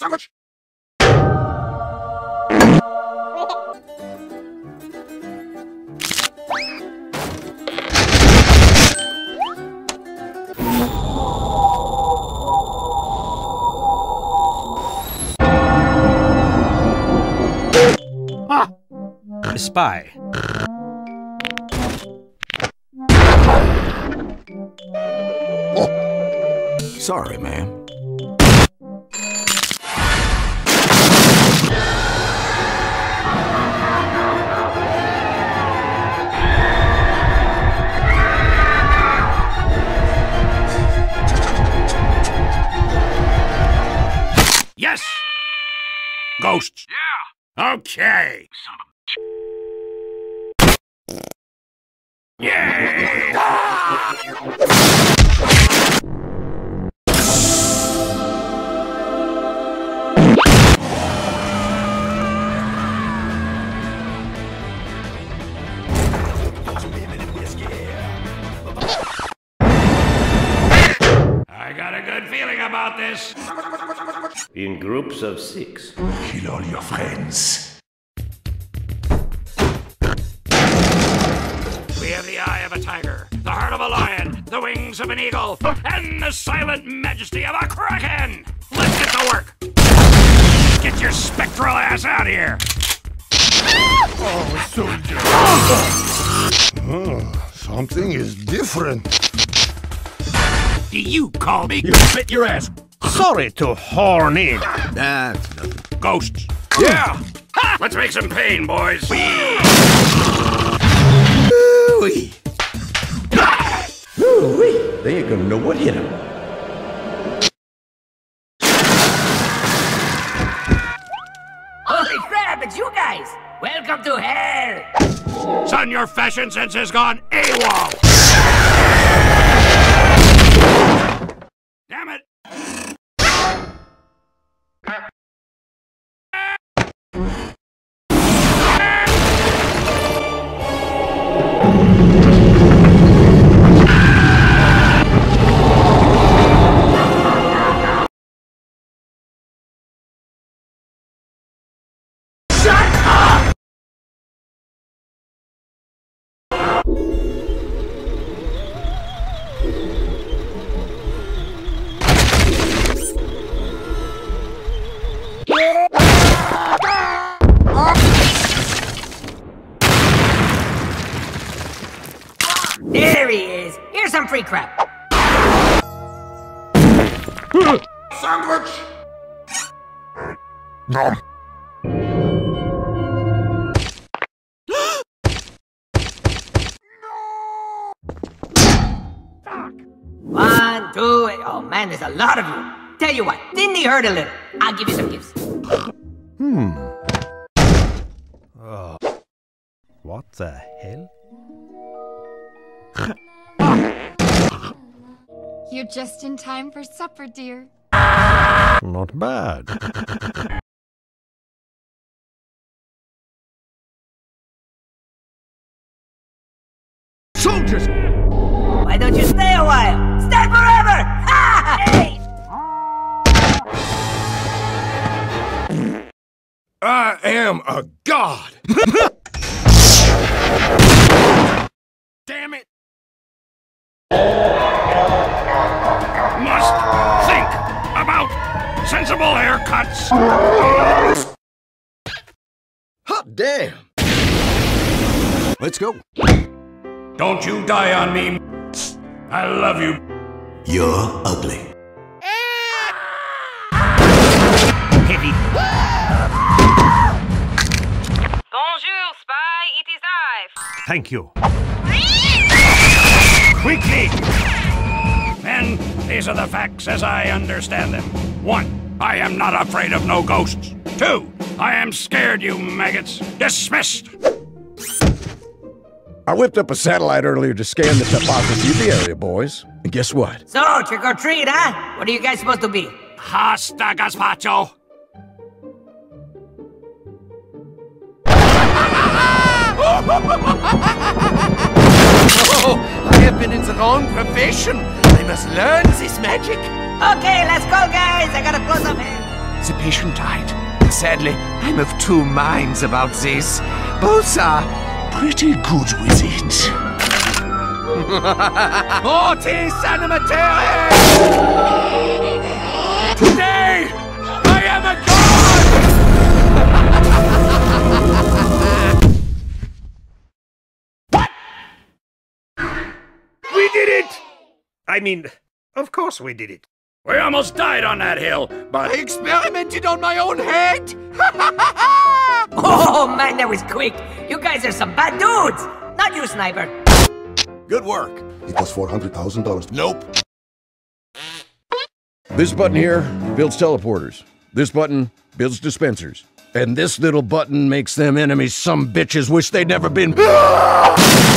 Sandwich! Ah! Spy. Sorry, ma'am. Ghosts. Yeah. Okay. I got a good feeling about this. In groups of six. Kill all your friends. We have the eye of a tiger, the heart of a lion, the wings of an eagle, and the silent majesty of a kraken! Let's get to work! Get your spectral ass out of here! Oh, soldier. Oh, something is different. Do you call me? You spit your ass. Sorry to horn in. That's nothing. Ghosts. Yeah! Ha! Let's make some pain, boys. Ooh-wee. Ooh-wee. They ain't gonna know what hit them. Holy crap, it's you guys! Welcome to hell! Son, your fashion sense has gone AWOL! Free crap! Sandwich. Nom. One, two, and- oh man, there's a lot of you! Tell you what, didn't he hurt a little? I'll give you some gifts. Hmm. Oh. What the hell? You're just in time for supper, dear. Not bad. Soldiers. Why don't you stay a while? Stay forever! Ha! Hey! I am a god. Damn it! Haircuts. Hot damn. Let's go. Don't you die on me. I love you. You're ugly. Heavy. Bonjour, spy. It is I. Thank you. Quickly! Men, these are the facts as I understand them. One, I am not afraid of no ghosts. Two, I am scared, you maggots. Dismissed! I whipped up a satellite earlier to scan the topography of the area, boys. And guess what? So, trick or treat, huh? What are you guys supposed to be? Hasta gazpacho! Oh, I have been in the wrong profession. I must learn this magic. Okay, let's go, guys. I gotta close up here. The patient died. Sadly, I'm of two minds about this. Both are pretty good with it. Mortis animatere! Today, I am a god! what? We did it! I mean, of course we did it. We almost died on that hill, but I experimented on my own head! Oh man, that was quick. You guys are some bad dudes. Not you, sniper. Good work. It was $400,000. Nope. This button here builds teleporters. This button builds dispensers. And this little button makes them enemies some bitches wish they'd never been.